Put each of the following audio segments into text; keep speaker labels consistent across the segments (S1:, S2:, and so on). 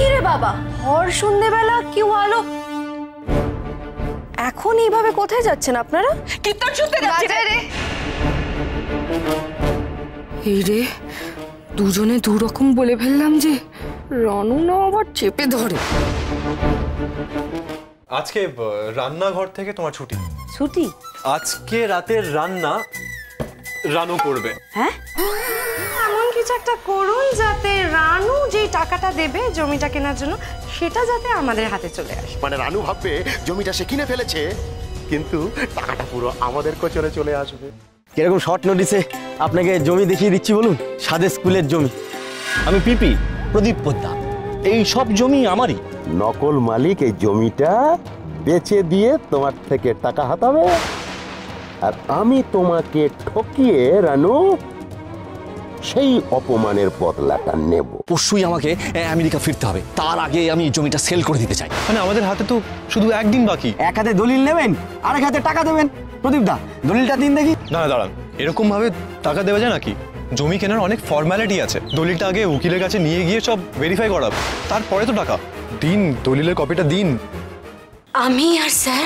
S1: কি রে বাবা? হর সন্ধেবেলা কেউ আলো? এখন এইভাবে কোথায় যাচ্ছেন আপনারা?
S2: কীর্তন শুনতে যাচ্ছি। রে।
S3: এই রে দুজনে দু রকম বলে ফেললাম যে রনু না আবার চেপে ধরে।
S4: আজকে রান্নাঘর থেকে তোমার ছুটি।
S2: ছুটি?
S4: আজকে রাতের রান্না রানু করবে।
S2: হ্যাঁ?
S1: কিছু একটা করুন যাতে রানু যেই টাকাটা দেবে জমিটা কেনার জন্য সেটা যাতে আমাদের হাতে চলে আসে।
S5: মানে রানু ভাববে জমিটা সে কিনে ফেলেছে কিন্তু টাকাটা পুরো আমাদের কোচরে চলে আসবে।
S6: কীরকম শর্ট নোটিসে আপনাকে জমি দেখিয়ে দিচ্ছি বলুন? সাদে স্কুলের জমি। আমি পিপি প্রদীপ পোদ্দার। এই সব জমি আমারই।
S5: নকল মালিক এই জমিটা বেচে দিয়ে তোমার থেকে টাকা হাতাবে। আর আমি তোমাকে ঠকিয়ে রানু সেই অপমানের বদলাটা নেব।
S7: পরশুই আমাকে আমেরিকা ফিরতে হবে। তার আগে আমি জমিটা সেল করে দিতে চাই।
S4: মানে আমাদের হাতে তো শুধু একদিন বাকি।
S6: এক হাতে দলিল নেবেন আরেক হাতে টাকা দেবেন। প্রদীপ দা দলিলটা দিন দেখি।
S4: না না, দাঁড়ান। এরকম ভাবে টাকা দেওয়া যায় নাকি? জমি কেনার অনেক ফর্মালিটি আছে। দলিলটা আগে উকিলের কাছে নিয়ে গিয়ে সব ভেরিফাই করাবো। তারপরে তো টাকা। দিন দলিলের কপিটা দিন।
S3: আমি আর স্যার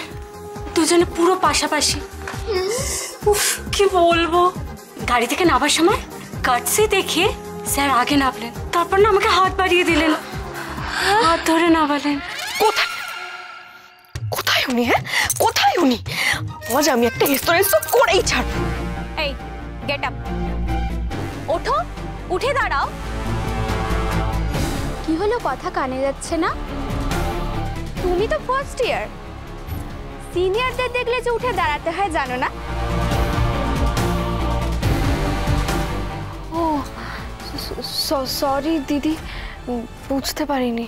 S3: দুজনে পুরো পাশাপাশি। উফ কি বলব? গাড়ি থেকে নামার সময় কাটসি দেখিয়ে স্যার আগে নামলেন তারপর না আমাকে হাত বাড়িয়ে দিলেন। হাত ধরে নামালেন।
S1: কোথায়? কোথায় উনি হ্যাঁ? কোথায় উনি? আজ আমি একটা রেস্তোরেন্ট করেই ছাড়
S8: এই গেট আপ ওঠো উঠে দাঁড়াও। কি হলো? কথা কানে যাচ্ছে না। তুমি তো ফার্স্ট ইয়ার সিনিয়রদের দেখলে যে উঠে দাঁড়াতে হয় জানো না?
S1: সরি দিদি। বুঝতে পারিনি।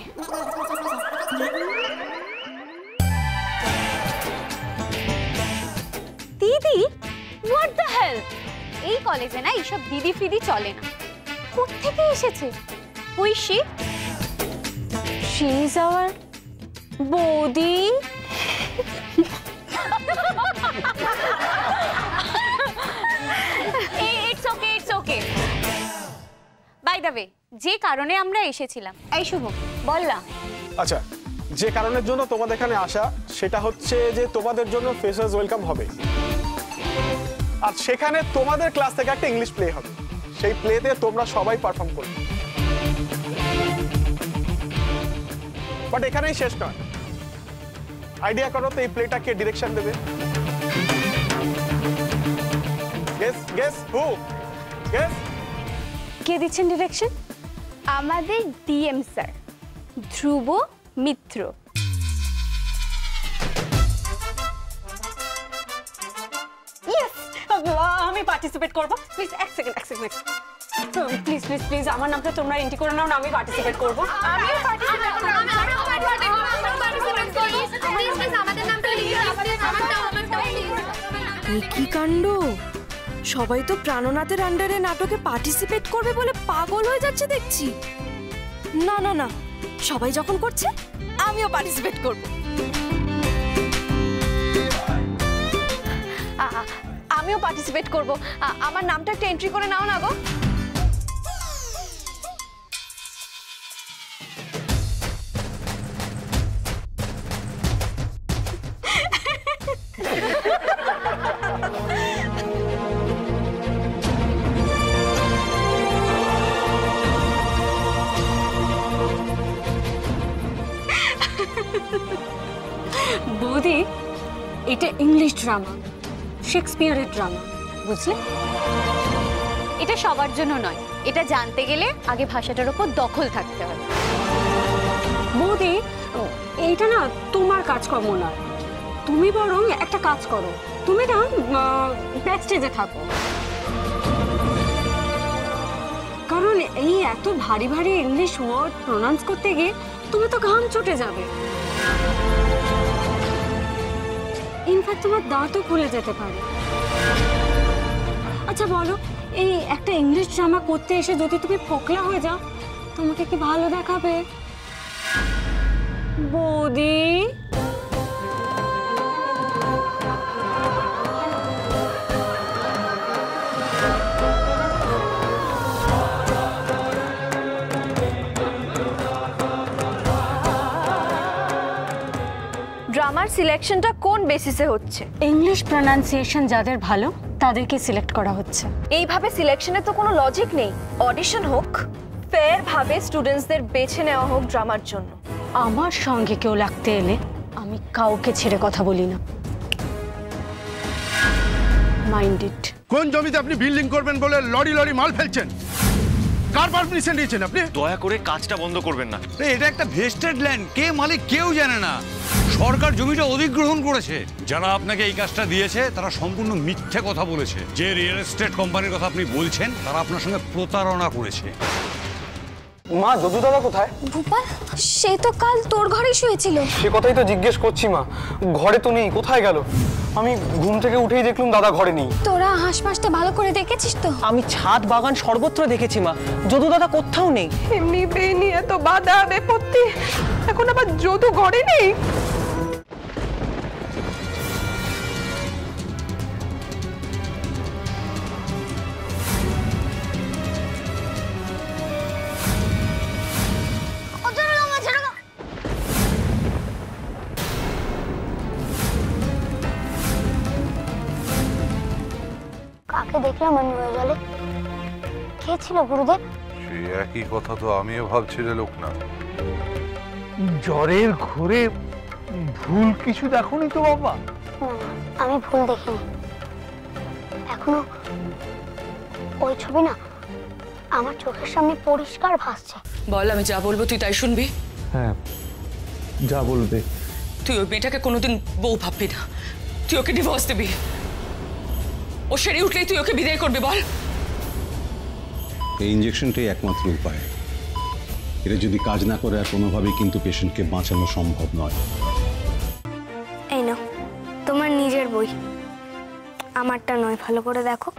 S8: দিদি হোয়াট দ্য হেল এই কলেজে না এইসব দিদি ফিদি চলে না। কোত্থেকে এসেছে? ঐশী শি ইজ আওয়ার বৌদি। বাই দ্য ওয়ে যে কারণে আমরা এসেছিলাম। এই শুভ, বল না।
S9: আচ্ছা যে কারণের জন্য তোমাদের এখানে আসা, সেটা হচ্ছে যে তোমাদের জন্য ফ্রেশার্স ওয়েলকাম হবে। আর সেখানে তোমাদের ক্লাস থেকে একটা ইংলিশ প্লে হবে। সেই প্লেতে তোমরা সবাই পারফর্ম করবে। বাট এখানেই শেষ নয়। আইডিয়া করো তো এই প্লেটা কে ডিরেকশন দেবে। গেস গেস হু গেস
S8: কে দিচ্ছেন ডিরেকশন আমাদের DM sir Dhruba Mitra.
S3: Yes আমি পার্টিসিপেট করব। প্লিজ এক সেকেন্ড এক সেকেন্ড প্লিজ প্লিজ প্লিজ আমার নামটা তোমরা এন্ট্রি করে নাও না আমি পার্টিসিপেট করব।
S8: পার্টিসিপেট
S1: কি কাণ্ড? সবাই তো প্রাণনাথের আন্ডারে নাটকে পার্টিসিপেট করবে বলে পাগল হয়ে যাচ্ছে দেখছি। না না না, সবাই যখন করছে, আমিও পার্টিসিপেট করব। আমিও পার্টিসিপেট করব। আমার নামটা একটা এন্ট্রি করে নাও না গো।
S3: এটা ইংলিশ ড্রামা শেক্সপিয়ারের ড্রামা বুঝলে?
S8: এটা সবার জন্য নয়। এটা জানতে গেলে আগে ভাষাটার উপর দখল থাকতে হয়
S3: বৌদি এইটা না তোমার কাজকর্ম নয়। তুমি বরং একটা কাজ করো। তুমি না ব্যাক স্টেজে থাকো। কারণ এই এত ভারী ভারী ইংলিশ ওয়ার্ড প্রোনাউন্স করতে গিয়ে তুমি তো ঘাম চটে যাবে। ইনফ্যাক্ট তোমার দাঁতও খুলে যেতে পারে। আচ্ছা বলো, এই একটা ইংলিশ জামা করতে এসে যদি তুমি ফোকলা হয়ে যাও, তোমাকে কি ভালো দেখাবে? বৌদি?
S1: সিলেকশনটা কোন বেসিসে হচ্ছে?
S3: ইংলিশ প্রনাউন্সিয়েশন যাদের ভালো তাদেরকে সিলেক্ট করা হচ্ছে।
S1: এইভাবে সিলেকশনে তো কোনো লজিক নেই। অডিশন হোক ফেয়ার ভাবে স্টুডেন্টসদের বেছে নেওয়া হোক ড্রামার জন্য।
S3: আমার সঙ্গে কেউ লাগতে এলে আমি কাউকে ছেড়ে কথা বলি না। মাইন্ডেড
S4: কোন জমিতে আপনি বিল্ডিং করবেন বলে লরি লরি মাল ফেলছেন? কার পারমিশন দিয়েছেন আপনি?
S10: দয়া করে কাজটা বন্ধ করবেন না।
S4: এটা একটা ভেস্টেড ল্যান্ড কে মালিক কেউ জানে না। সরকার জমিটা অধিগ্রহণ করেছে। যারা আপনাকে এই কাজটা দিয়েছে তারা সম্পূর্ণ মিথ্যে কথা বলেছে। যে রিয়েল এস্টেট কোম্পানির কথা আপনি বলছেন তারা আপনার সঙ্গে প্রতারণা করেছে।
S11: মা যদু দাদা কোথায়?
S12: ভূপাল সে তো কাল তোর ঘরেই শুয়েছিল।
S11: সে কথাই তো জিজ্ঞেস করছি মা। ঘরে তো নেই কোথায় গেল? আমি ঘুম থেকে উঠেই দেখলুম দাদা ঘরে নেই।
S12: তোরা হাঁস মাসটা ভালো করে দেখেছিস তো?
S13: আমি ছাদ বাগান সর্বত্র দেখেছি মা। যদু দাদা কোথাও নেই।
S1: এমনি বেয়ে নিয়ে তো বাধা বেপত্তি। এখন আবার যদু ঘরে নেই?
S12: কাকে দেখলাম আমি ওই জলে। কে ছিল গুরুদেব?
S14: সেই একই কথা তো আমিও ভাবছি রে লোকনাথ।
S4: জ্বরের ঘোরে ভুল কিছু দেখোনি তো বাবা?
S12: না, আমি ভুল দেখিনি। এখনও ওই ছবি না আমার চোখের সামনে পরিষ্কার ভাসছে।
S15: বল আমি যা বলব তুই তাই শুনবি?
S4: হ্যাঁ যা বলবে।
S15: তুই ওই মেয়েটাকে কোনোদিন বউ ভাববি না। তুই ওকে ডিভোর্স দিবি। ও সেরে উঠলেই তুই ওকে বিদায় করবি বল।
S14: এই ইঞ্জেকশনটাই একমাত্র উপায়। এটা যদি কাজ না করে আর কোনোভাবেই কিন্তু পেশেন্টকে বাঁচানো সম্ভব নয়।
S12: এই নাও তোমার নিজের বই। আমারটা নয় ভালো করে দেখো।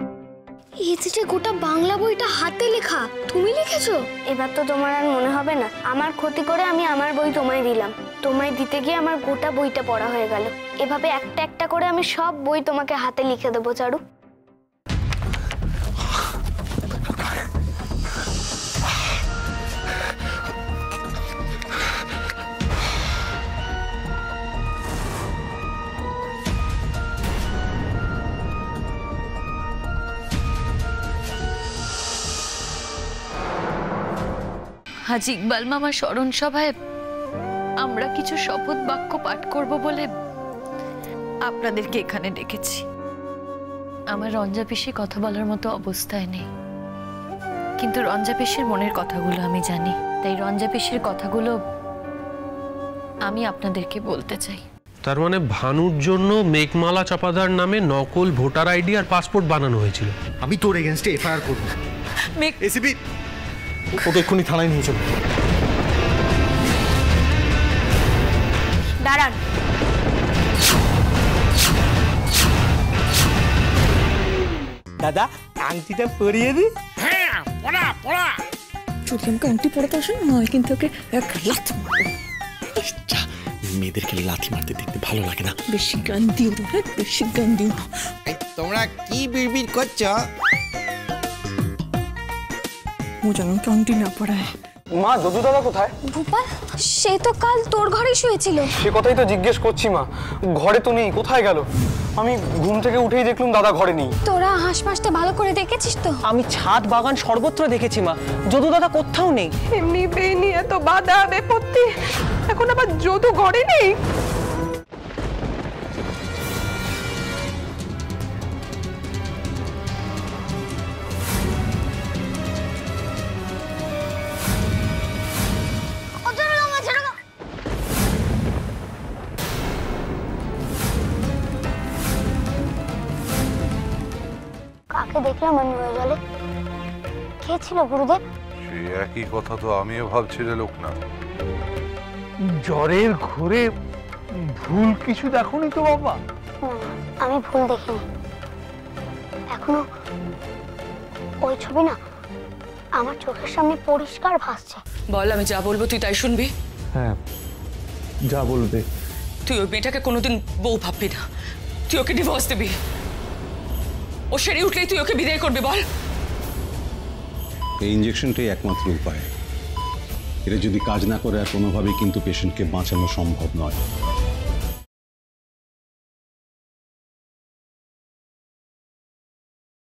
S12: এতে যে গোটা বাংলা বইটা হাতে লেখা তুমি লিখেছো? এবার তো তোমার আর মনে হবে না। আমার ক্ষতি করে আমি আমার বই তোমায় দিলাম। তোমায় দিতে গিয়ে আমার গোটা বইটা পড়া হয়ে গেল। এভাবে একটা একটা করে আমি সব বই তোমাকে হাতে লিখে দেবো চারু।
S15: হাজি ইকবাল মামা স্মরণ সভায় আমরা কিছু শপথ বাক্য পাঠ করব বলে আপনাদেরকে এখানে ডেকেছি। আমার রঞ্জা পিসি কথা বলার মতো অবস্থায় নেই। কিন্তু রঞ্জা পিসির মনের কথাগুলো আমি জানি। তাই রঞ্জা পিসির কথাগুলো আমি আপনাদেরকে বলতে চাই।
S16: তার মানে ভানুর জন্য মেঘমালা চাপাদার নামে নকল ভোটার আইডি আর পাসপোর্ট বানানো হয়েছিল।
S4: আমি তোর এগেনস্টে এফআইআর করব।
S15: মেঘ
S4: এসিপি ওকে এক্ষুনি থানায় নিয়ে চলো।
S12: দাঁড়ান।
S13: দাদা আংটিটা পরিয়ে দি
S15: যদি আমাকে আংটি পড়াতে আসেন নয় কিন্তু ওকে এক লাথ
S17: মেয়েদেরকে লাথি মারতে দেখতে ভালো লাগে না।
S15: বেশি গান দিও না হ্যাঁ বেশি গান দিও।
S13: তোমরা কি বিড়বিড় করছ?
S15: ও যেন আমাকে না পড়ায়।
S11: মা যদু দাদা কোথায়?
S12: ভূপাল সে তো কাল তোর ঘরেই শুয়েছিল।
S11: সে কথাই তো জিজ্ঞেস করছি মা। ঘরে তো নেই কোথায় গেল? আমি ঘুম থেকে উঠেই দেখলুম দাদা ঘরে নেই।
S12: তোরা হাঁস মাসটা ভালো করে দেখেছিস তো?
S13: আমি ছাদ বাগান সর্বত্র দেখেছি মা। যদু দাদা কোথাও নেই।
S1: এমনি বেয়ে নিয়ে তো বাধা বেপত্তি এখন আবার যদু ঘরে নেই?
S12: আমি ওই জলে কে ছিল গুরুদেব?
S14: সেই একই কথা তো আমিও ভাবছি রে লোকনাথ।
S4: জ্বরের ঘোরে ভুল কিছু দেখোনি তো বাবা?
S12: না, আমি ভুল দেখিনি। এখনও ওই ছবি না আমার চোখের সামনে পরিষ্কার ভাসছে।
S15: বল আমি যা বলব তুই তাই শুনবি?
S4: হ্যাঁ যা বলবে।
S15: তুই ওই মেয়েটাকে কোনোদিন বউ ভাববি না। তুই ওকে ডিভোর্স দিবি। ও সেরে উঠলেই তুই ওকে বিদায় করবি, বল।
S14: এই ইঞ্জেকশনটাই একমাত্র উপায়। এটা যদি কাজ না করে আর কোনোভাবেই কিন্তু পেশেন্টকে বাঁচানো সম্ভব নয়।